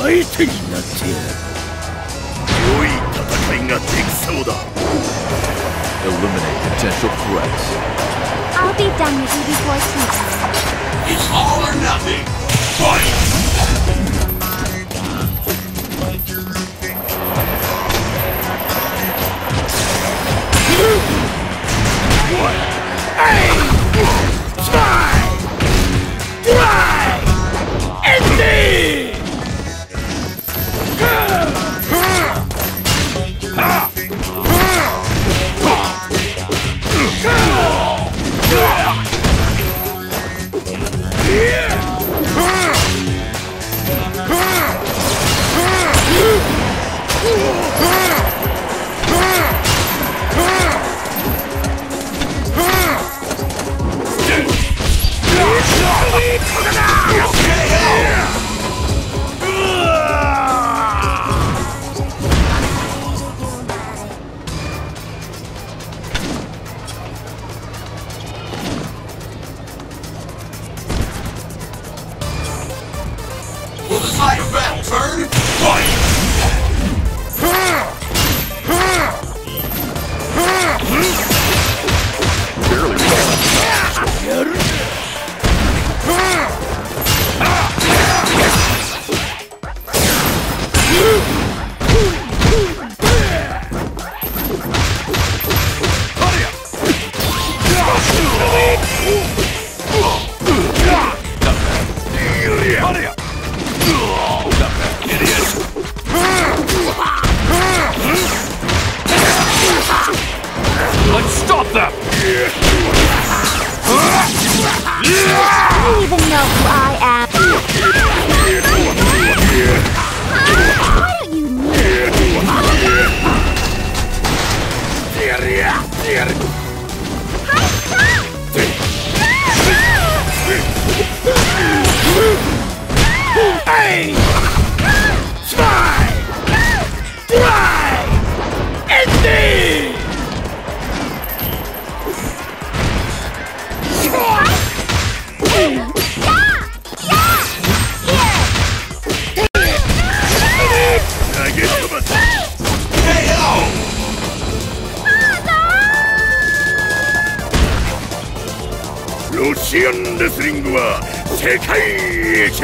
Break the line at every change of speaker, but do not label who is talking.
相手になってやる良い戦いができそうだ
Eliminate potential threats.
I'll be done with you before tea time.
It's all or nothing Fight!
I even know who I am. You?
Hey! ロシアンレスリングは世界一。